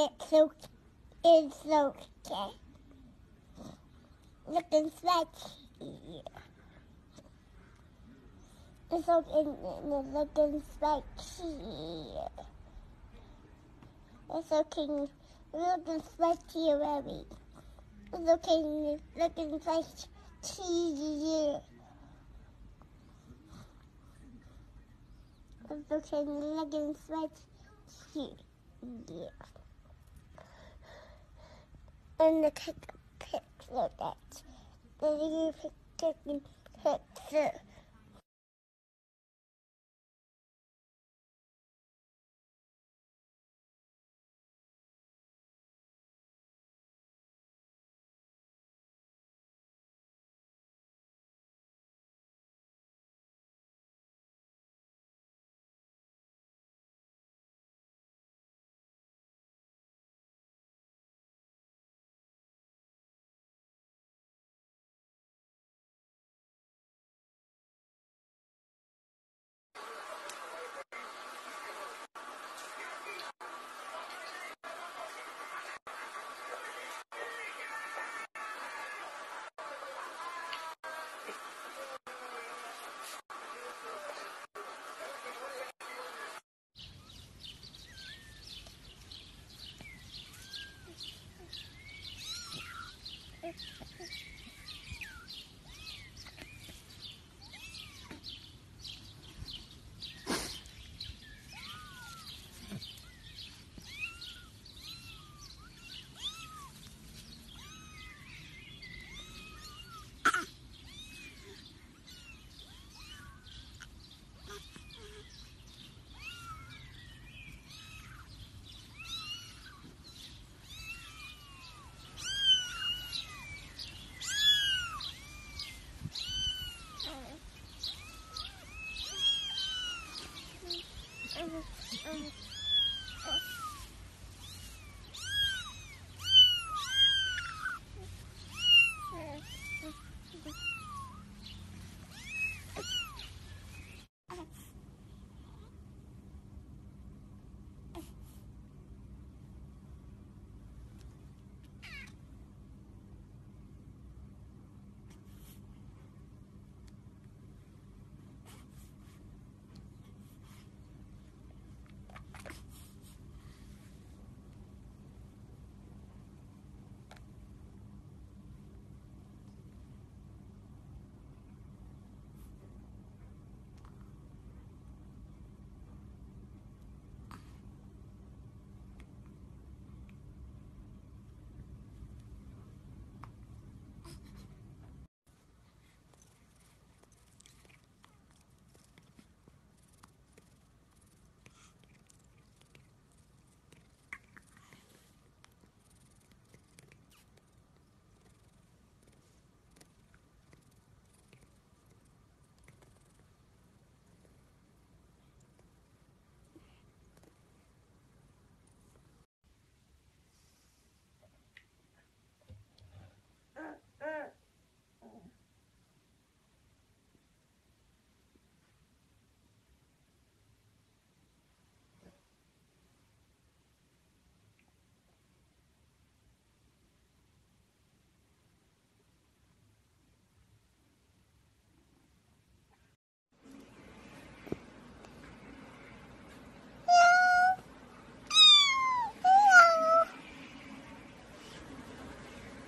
It's okay. It's okay. Looking sweaty. It's okay. Looking sweaty. It's okay. Looking sweaty already. It's okay. Looking sweaty. It's okay. Looking sweaty. Yeah. And the take a picture of that. Then you take a picture